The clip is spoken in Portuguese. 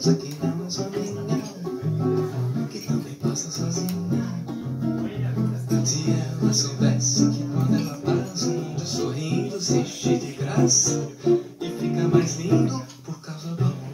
temos aqui na Amazônia Que também passa sozinha. Se ela soubesse que quando ela passa O mundo sorrindo se enche de graça E fica mais lindo por causa do amor.